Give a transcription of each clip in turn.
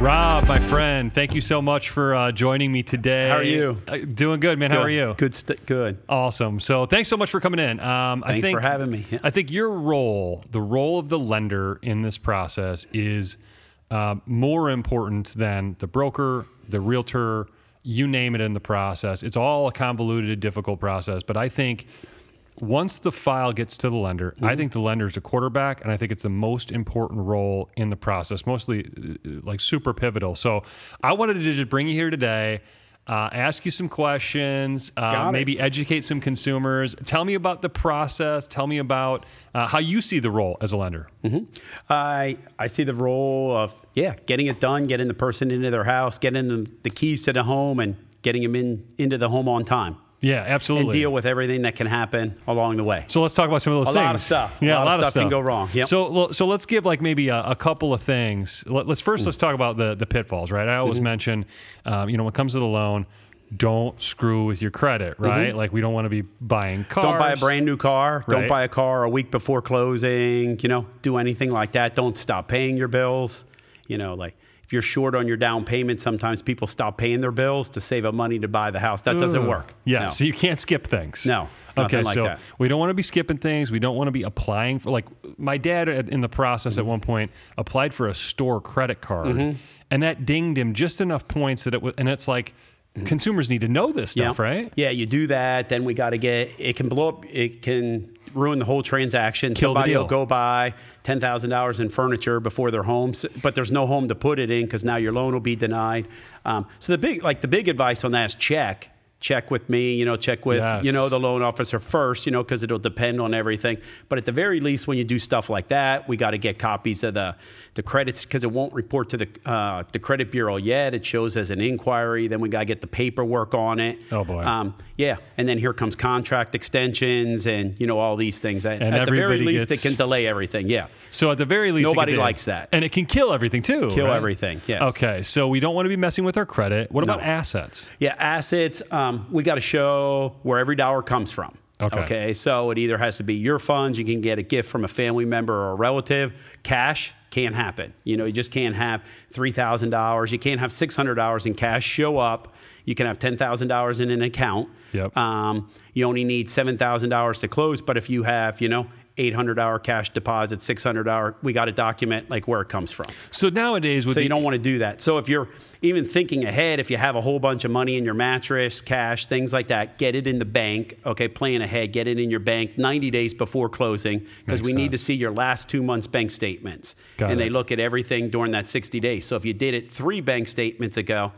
Rob, my friend, thank you so much for uh, joining me today. How are you? Uh, doing good, man. How are you? Good. St- good. Awesome. So thanks so much for coming in. Um, I Thanks think, for having me. Yeah. I think your role, the role of the lender in this process, is uh, more important than the broker, the realtor, you name it in the process. It's all a convoluted, difficult process. But I think once the file gets to the lender, I think the lender is a quarterback, and I think it's the most important role in the process, mostly uh, like super pivotal. So I wanted to just bring you here today. Uh, ask you some questions, uh, maybe educate some consumers. Tell me about the process. Tell me about uh, how you see the role as a lender. I I see the role of yeah, getting it done, getting the person into their house, getting them the keys to the home, and getting them in into the home on time, Yeah, and absolutely. deal with everything that can happen along the way. So let's talk about some of those A things. lot of stuff. Yeah, A lot of stuff can go wrong. Yep. So, so let's give like maybe a, a couple of things. Let, us Mm. first let's talk about the the pitfalls, right? I always Mm-hmm. mention, um, you know, when it comes to the loan, don't screw with your credit, right? Like we don't want to be buying cars. Mm-hmm. Don't buy a brand new car. Right. Don't buy a car a week before closing. You know, do anything like that. Don't stop paying your bills. You know, like if you're short on your down payment, sometimes people stop paying their bills to save up money to buy the house. That doesn't work. Yeah, No. so you can't skip things. No, Okay, like so that. we don't want to be skipping things. We don't want to be applying for like my dad in the process Mm-hmm. at one point applied for a store credit card, and that dinged him just enough points that it was, and it's like consumers need to know this stuff, Mm-hmm. yeah. right? Yeah, you do that, then we got to get it can blow up. It can ruin the whole transaction. Kill Somebody will go buy ten thousand dollars in furniture before their homes, but there's no home to put it in because now your loan will be denied. Um, so the big like the big advice on that is check. Check with me, you know, check with, Yes. you know, the loan officer first, you know, because it'll depend on everything. But at the very least, when you do stuff like that, we got to get copies of the, the credits because it won't report to the, uh, the credit bureau yet. It shows as an inquiry. Then we got to get the paperwork on it. Oh, boy. Um, yeah, and then here comes contract extensions and you know all these things. At, And at the very least, gets- it can delay everything. Yeah, So at the very least, Nobody likes that. and it can kill everything too. Kill right? everything, yes. Okay, so we don't want to be messing with our credit. What about assets? yeah. Assets. Um, we got to show where every dollar comes from. Okay. Okay. So it either has to be your funds. You can get a gift from a family member or a relative. Cash can't happen. You know, you just can't have three thousand dollars. You can't have six hundred dollars in cash show up. You can have ten thousand dollars in an account. Yep. Um, you only need seven thousand dollars to close, but if you have, you know, eight hundred dollar cash deposit, 600 hour. we got to document like where it comes from. So nowadays, with So the, you don't want to do that. So if you're even thinking ahead, if you have a whole bunch of money in your mattress, cash, things like that, get it in the bank. Okay, plan ahead, get it in your bank 90 days before closing because we need to see your last two months bank statements. Got and it. they look at everything during that 60 days. So if you did it three bank statements ago,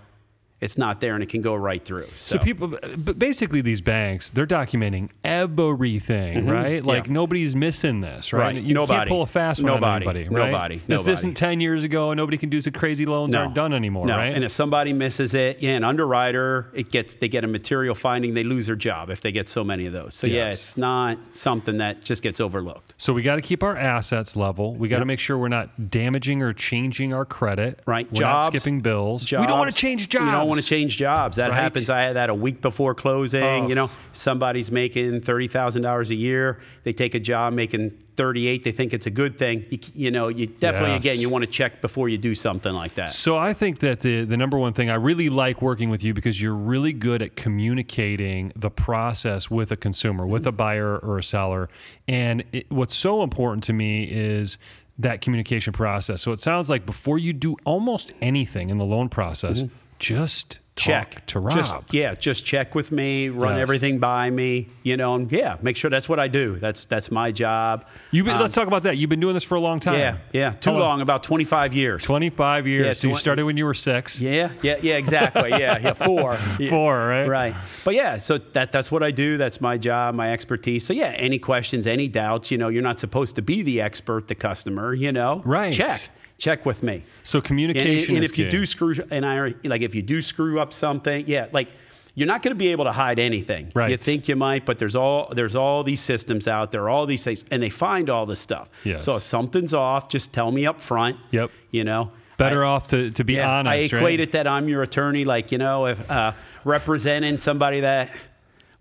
it's not there and it can go right through. So people, but basically, these banks they're documenting everything, right? Like Mm-hmm. Yeah. nobody's missing this, right? Right. You can't pull a fast one Nobody. on anybody, right? Nobody. This Nobody. isn't ten years ago, and nobody can do some crazy loans aren't done anymore, no. right? And if somebody misses it, yeah, an underwriter, it gets they get a material finding, they lose their job if they get so many of those. So yeah, it's not something that just gets overlooked. so we got to keep our assets level. We got to make sure we're not damaging or changing our credit. Right. We're jobs. not skipping bills. we don't want to change jobs. Want to change jobs. That Right. happens. I had that a week before closing. Oh. You know, somebody's making thirty thousand dollars a year. They take a job making thirty eight. They think it's a good thing. You, you know, you definitely Yes. again you want to check before you do something like that. So I think that the the number one thing I really like working with you because you're really good at communicating the process with a consumer, with a buyer or a seller. And it, what's so important to me is that communication process. So it sounds like before you do almost anything in the loan process, mm-hmm. Just check talk to Rob. Just, yeah, just check with me, run Yes. everything by me, you know, and yeah, make sure that's what I do. That's that's my job. You've been, let's talk about that. You've been doing this for a long time. Um, Yeah, yeah, too long? about 25 years. 25 years. Yeah, so you started when you were six. Yeah, yeah, yeah, exactly. Yeah, yeah, four. Yeah. Four, right? Right. But yeah, so that that's what I do. That's my job, my expertise. So yeah, any questions, any doubts, you know, you're not supposed to be the expert, the customer, you know. Right. Check. Check with me. So And, communication and is if you key. do screw and I like if you do screw up something, yeah, like you're not going to be able to hide anything. Right. You think you might, but there's all there's all these systems out there, all these things, and they find all this stuff. Yes. So if something's off, just tell me up front. Yep. You know. Better I- off to, to be yeah, honest. I right? equate it that I'm your attorney, like you know, if uh, representing somebody that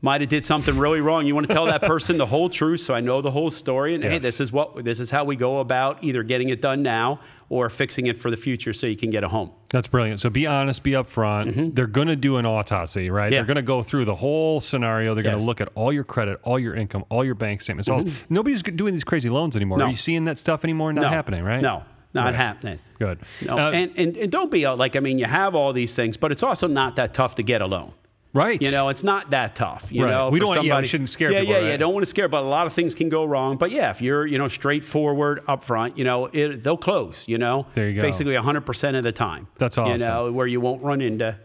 might have did something really wrong. You want to tell that person the whole truth, so I know the whole story. And hey, this is what this is how we go about either getting it done now or fixing it for the future, so you can get a home. That's brilliant. So be honest, be upfront. They're going to do an autopsy, right? Mm-hmm. Yeah. They're going to go through the whole scenario. They're going to look at all your credit, all your income, all your bank statements. All, nobody's doing these crazy loans anymore. Mm-hmm. No. Are you seeing that stuff anymore? Not no, happening, right? No, not Right. happening. Good. No, Uh, and, and and don't be uh, like I mean, you have all these things, but it's also not that tough to get a loan. Right. You know, it's not that tough. You Right. know, We don't want- yeah, shouldn't scare yeah, people, Yeah, yeah, right? Don't want to scare, but a lot of things can go wrong. But yeah, if you're you know straightforward upfront, you know, it, they'll close. You know, There you go. Basically, 100 percent of the time. That's awesome. You know, where you won't run into.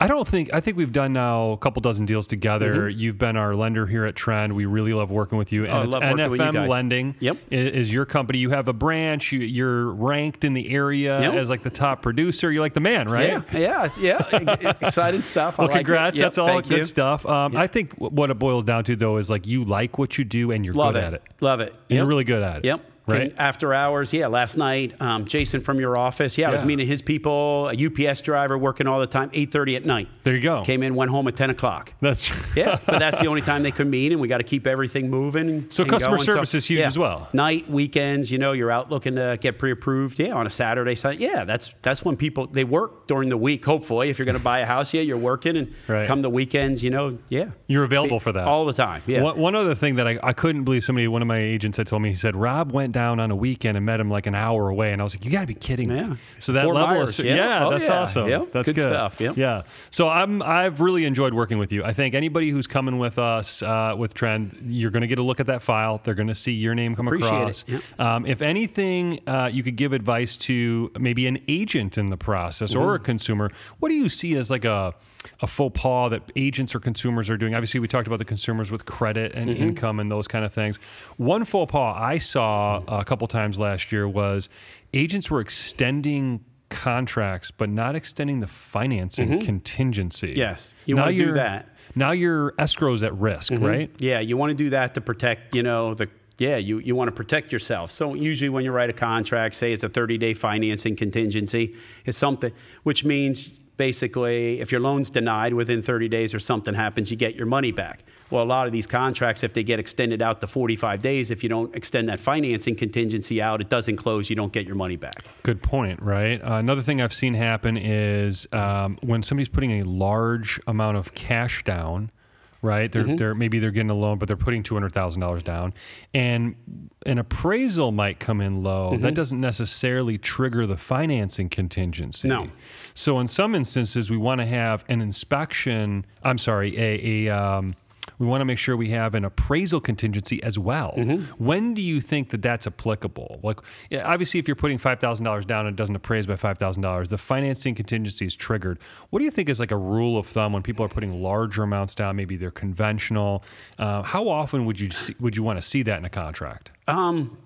I don't think I think we've done now a couple dozen deals together. Mm-hmm. You've been our lender here at Trend. We really love working with you. And Oh, I it's love working with you NFM. Lending. Yep. Is, your company? You have a branch. You, you're ranked in the area Yep. as like the top producer. You're like the man, right? Yeah, yeah, yeah. Exciting stuff. I Well, like congrats. Yep, That's all good you. stuff. Um, I think what it boils down to though is like you like what you do and you're Love good it. at it. Love it. And you're really good at it. Yep. Right. After hours, yeah. Last night, um, Jason from your office, yeah, I was Yeah. meading his people. A UPS driver working all the time. Eight thirty at night. There you go. Came in, went home at ten o'clock. That's Yeah, but that's the only time they could meet, and we got to keep everything moving. So customer going. service is huge yeah. as well. Night, weekends, you know, you're out looking to get pre-approved. Yeah, on a Saturday, Sunday. Yeah, that's that's when people they work during the week. Hopefully, if you're going to buy a house, yeah, you're working, and Right. come the weekends, you know, yeah, You're available for that. all the time. Yeah, One, one other thing that I, I couldn't believe somebody, one of my agents had told me, he said, Rob went down on a weekend and met him like an hour away. And I was like, you got to be kidding me. Yeah. So that level of, yeah. yeah, Oh, that's yeah. awesome. Yep. That's Good good. stuff. Yep. Yeah. So I'm, I've really enjoyed working with you. I think anybody who's coming with us, uh, with Trend, you're going to get a look at that file. They're going to see your name come Appreciate across. it. Um, if anything, uh, you could give advice to maybe an agent in the process or a consumer. What do you see as like a, a faux pas that agents or consumers are doing? Obviously, we talked about the consumers with credit and Mm-hmm. income and those kind of things. One faux pas I saw a couple times last year was agents were extending contracts but not extending the financing contingency. Mm-hmm. Yes. You Now wanna do that. Now your escrow's at risk, Mm-hmm. right? Yeah, you want to do that to protect, you know, the yeah, you, you want to protect yourself. So usually when you write a contract, say it's a 30-day financing contingency, it's something which means basically if your loan's denied within 30 days or something happens, you get your money back. Well, a lot of these contracts, if they get extended out to 45 days, if you don't extend that financing contingency out, it doesn't close, you don't get your money back. Good point, right? Uh, another thing I've seen happen is um, when somebody's putting a large amount of cash down, right? They're, Mm-hmm. they're maybe they're getting a loan, but they're putting two hundred thousand dollars down, and an appraisal might come in low. Mm-hmm. That doesn't necessarily trigger the financing contingency. No. So in some instances, we want to have an inspection. I'm sorry, a, a um, we want to make sure we have an appraisal contingency as well. Mm-hmm. When do you think that that's applicable? Like, obviously, if you're putting five thousand dollars down and it doesn't appraise by five thousand dollars, the financing contingency is triggered. What do you think is like a rule of thumb when people are putting larger amounts down? Maybe they're conventional. Uh, how often would you see, would you want to see that in a contract? Um,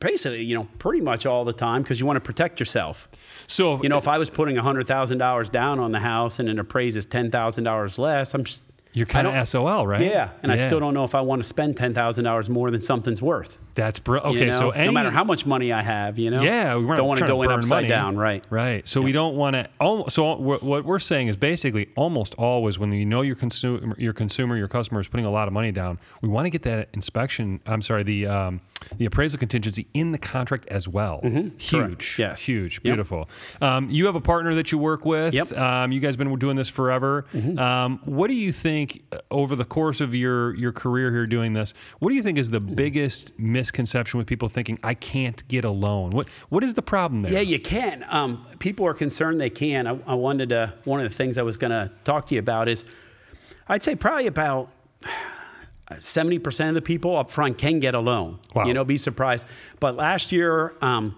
basically, you know, pretty much all the time because you want to protect yourself. So, if, You know, if I was putting $100,000 down on the house and it appraises $10,000 less, I'm just, you're kind of SOL, right? yeah. And I still don't know if I want to spend $10,000 more than something's worth. That's br- you okay. know? so any, no matter how much money I have, you know, Yeah, we don't want to go in upside money. down, right? Right. So we don't want to. So what we're saying is basically almost always when you know your consumer, your consumer, your customer is putting a lot of money down, we want to get that inspection. I'm sorry, the um, the appraisal contingency in the contract as well. Huge. Mm-hmm. Correct. Yes. Huge. Yep. Beautiful. Um, you have a partner that you work with. Yep. Mm-hmm. Um, you guys been doing this forever. Um, what do you think uh, over the course of your your career here doing this? What do you think is the biggest misconception with people thinking I can't get a loan? What what is the problem there? Yeah, you can. Um, people are concerned they can. I, I wanted to, one of the things I was going to talk to you about is I'd say probably about 70% of the people up front can get a loan. Wow. You know, be surprised. But last year, um,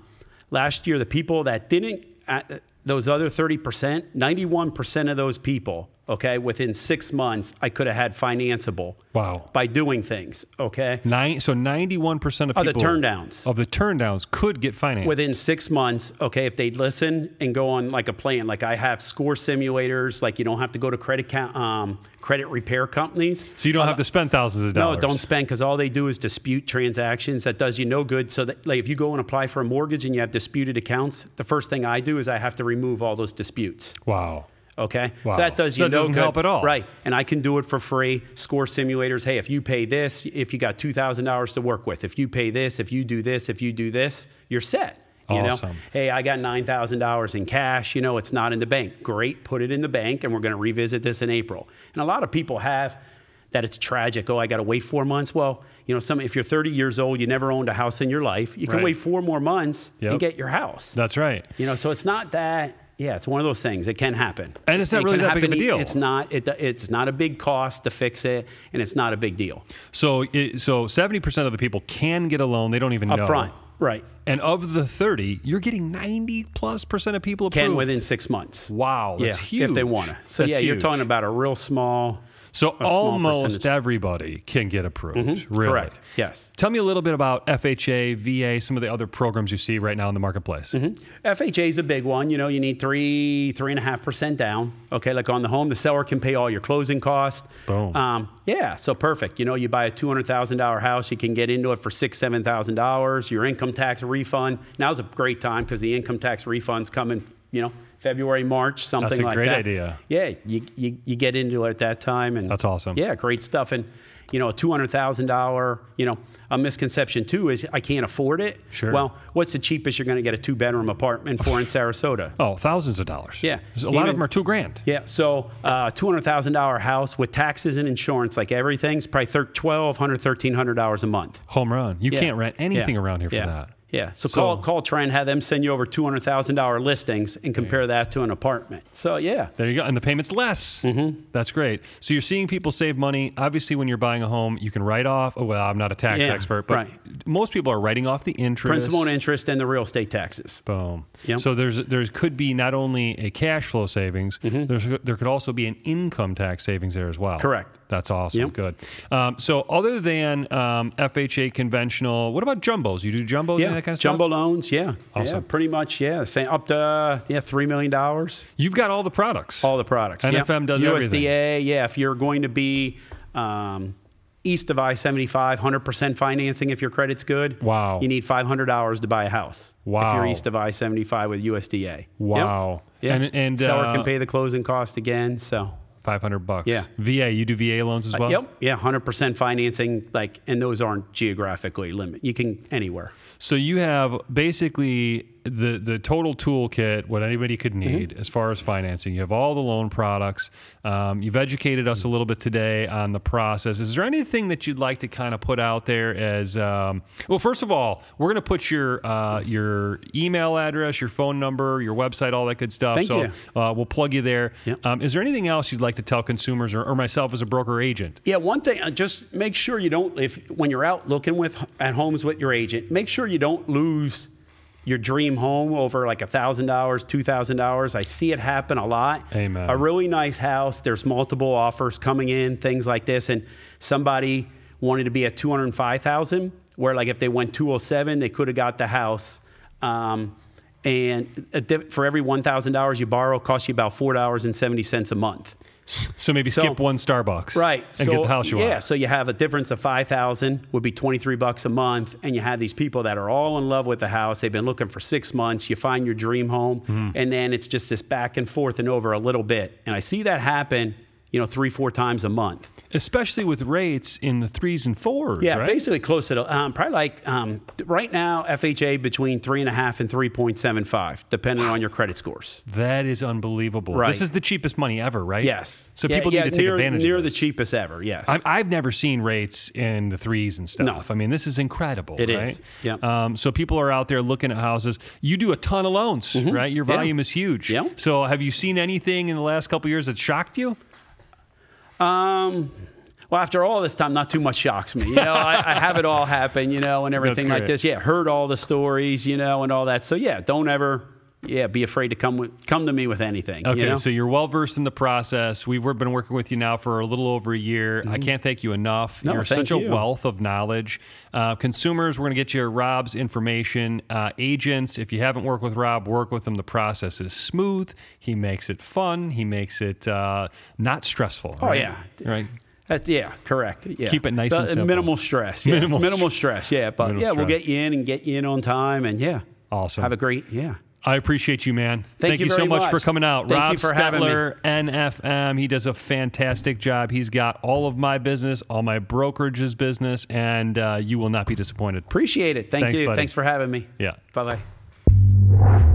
last year, the people that didn't, uh, those other 30%, 91% of those people, okay, within six months, I could have had financeable Wow. by doing things, okay? Nine, so 91% of Of the people turndowns. of the turndowns could get financed. within six months, okay, if they'd listen and go on like a plan, like I have score simulators, like you don't have to go to credit um, credit repair companies. so you don't have to spend thousands of dollars No, don't spend because all they do is dispute transactions. That does you no good. So that, like if you go and apply for a mortgage and you have disputed accounts, the first thing I do is I have to remove all those disputes. Wow. Okay, Wow. so that does So you that no doesn't good. help at all. right? And I can do it for free. Score simulators. Hey, if you pay this, if you got two thousand dollars to work with, if you pay this, if you do this, if you do this, you're set. You Awesome. know, hey, I got nine thousand dollars in cash. You know, it's not in the bank. Great, put it in the bank, and we're going to revisit this in April. And a lot of people have that. It's tragic. Oh, I got to wait four months. Well, you know, some if you're 30 years old, you never owned a house in your life. You can Right. wait four more months Yep. and get your house. That's right. You know, so it's not that. Yeah, it's one of those things. It can happen, And it's not It really that big of a deal. It's not. It, it's not a big cost to fix it, and it's not a big deal So, it, so 70% of the people can get a loan. They don't even know. front. Right, And of the 30, you're getting 90 plus percent of people approved. can within six months. Wow, that's yeah, huge. if they want to. So That's yeah, you're talking about a real small. So almost everybody can get approved. Really. Correct. Yes. Tell me a little bit about FHA, VA, some of the other programs you see right now in the marketplace. FHA is a big one. You know, you need three, three and a half percent down. Okay, like on the home, the seller can pay all your closing costs. Boom. Um, yeah, so perfect. You know, you buy a two hundred thousand dollar house, you can get into it for six, seven thousand dollars. Your income tax refund. Now's a great time because the income tax refunds coming. You know, February, March, something like that. That's a great that. idea. Yeah, you, you you get into it at that time, and That's awesome. Yeah, great stuff. And you know, a two hundred thousand dollar. You know, a misconception too is I can't afford it. Sure. Well, what's the cheapest you're going to get a two bedroom apartment for in Sarasota? Oh, thousands of dollars. Yeah. A lot of Even- them are two grand. Yeah, so uh, two hundred thousand dollar house with taxes and insurance, like everything's probably thir- twelve hundred, thirteen hundred dollars a month. Home run. You Yeah. can't rent anything Yeah. around here for yeah. that. Yeah, so, So- call call Trend, have them send you over two hundred thousand dollar listings and compare that to an apartment. So yeah, There you go. And the payment's less. Mm-hmm. That's great. So you're seeing people save money. Obviously, when you're buying a home, you can write off. Oh, well, I'm not a tax Yeah, expert, but right. most people are writing off the interest. principal and interest and the real estate taxes. Boom. Yep. So there's there could be not only a cash flow savings, there's, there could also be an income tax savings there as well. Mm-hmm. Correct. That's awesome. Yep. Good. Um, so other than um, FHA conventional, what about jumbos? You do jumbos Yeah, and that kind of jumbo stuff? loans. Yeah, Awesome. yeah, pretty much. Yeah, same up to yeah three million dollars. You've got all the products. All the products. NFM Yep. does USDA, everything. yeah. If you're going to be um, east of I 75, 100% financing if your credit's good. Wow. You need $500 to buy a house. If you're east of I 75 with USDA. Yep. Wow. Yeah. And- and, seller uh, can pay the closing cost again. So. 500 bucks. Yeah. VA, you do VA loans as uh, well? Yep. Yeah. 100% financing. Like, and those aren't geographically limited. You can anywhere. So you have basically the the total toolkit, what anybody could Mm-hmm. need as far as financing. You have all the loan products. Um, you've educated us a little bit today on the process. Is there anything that you'd like to kind of put out there as um, well? First of all, we're going to put your uh, your email address, your phone number, your website, all that good stuff. Thank so you. Uh, we'll plug you there. Yep. Um, is there anything else you'd like to tell consumers or, or myself as a broker agent? Yeah, one thing, uh, just make sure you don't, if when you're out looking with at homes with your agent, make sure you don't lose your dream home over like a thousand dollars, two thousand dollars. I see it happen a lot. Amen. A really nice house. There's multiple offers coming in, things like this, and somebody wanted to be at two hundred five thousand. Where like if they went two hundred seven, they could have got the house. Um, and for every one thousand dollars you borrow, it costs you about four dollars and seventy cents a month. So maybe So- skip one Starbucks, Right. and so, get the house you yeah, want. so you have a difference of 5000 would be 23 bucks a month and you have these people that are all in love with the house. They've been looking for 6 months. You find your dream home Mm-hmm. and then it's just this back and forth and over a little bit. And I see that happen, you know, 3 4 times a month. especially with rates in the threes and fours. Yeah, right? basically close to um, probably like um, right now FHA between three and a half and three point seven five, depending on your credit scores. That is unbelievable. Right. This is the cheapest money ever, right? Yes. So Yeah, people yeah, need to take near, advantage near of the cheapest ever. Yes. I'm, I've never seen rates in the threes and stuff. No. I mean, this is incredible. It right? is. Yep. Um, so people are out there looking at houses. You do a ton of loans, right? Your Mm-hmm. Yeah. volume is huge. Yep. So have you seen anything in the last couple of years that shocked you? Um, well, after all this time, not too much shocks me. You know, I, I have it all happen, you know, and everything like this. Yeah, heard all the stories, you know, and all that. So yeah, don't ever, yeah, be afraid to come with, come to me with anything. Okay, you know? so you're well versed in the process. We've been working with you now for a little over a year. I can't thank you enough. Mm-hmm. No, you're such a wealth of knowledge. Uh, consumers, we're going to get you Rob's information. Uh, agents, if you haven't worked with Rob, work with him. The process is smooth. He makes it fun. He makes it uh, not stressful. Oh, right? yeah. right. That's, yeah, correct. Yeah. Keep it nice The- and simple. Minimal stress. Yeah, Minimal minimal, minimal stress. Yeah, but Minimal yeah, we'll get you in and get you in on time, and yeah, Awesome. have a great yeah. I appreciate you, man. Thank you so very much, much. for coming out. Thank Rob you for having me. Stettler, NFM. He does a fantastic job. He's got all of my business, all my brokerage's business, and uh, you will not be disappointed. Appreciate it. Thank Thanks, you. buddy. Thanks for having me. Yeah. Bye bye.